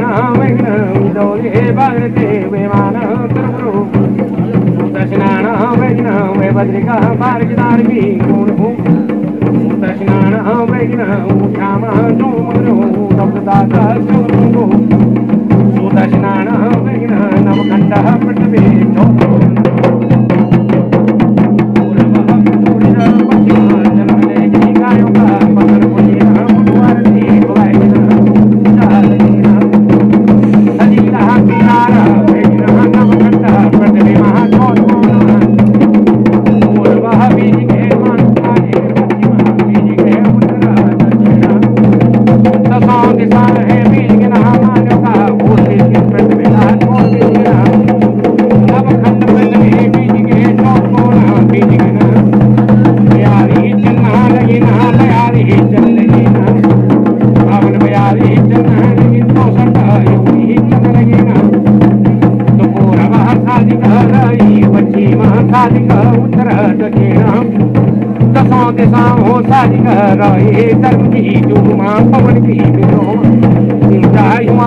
दशनानां वैघ्नं दौले भगते विमानं त्रिपुरो दशनानां वैघ्नं वै भद्रिकाः पार्जितार्गी गुणभू दशनानां वैघ्नं श्यामः सालिक उत्तर दक्षिणाम दसों दिशाओं सालिक रहे, धर्म की जुमा पवन की विलोम चिंता युवा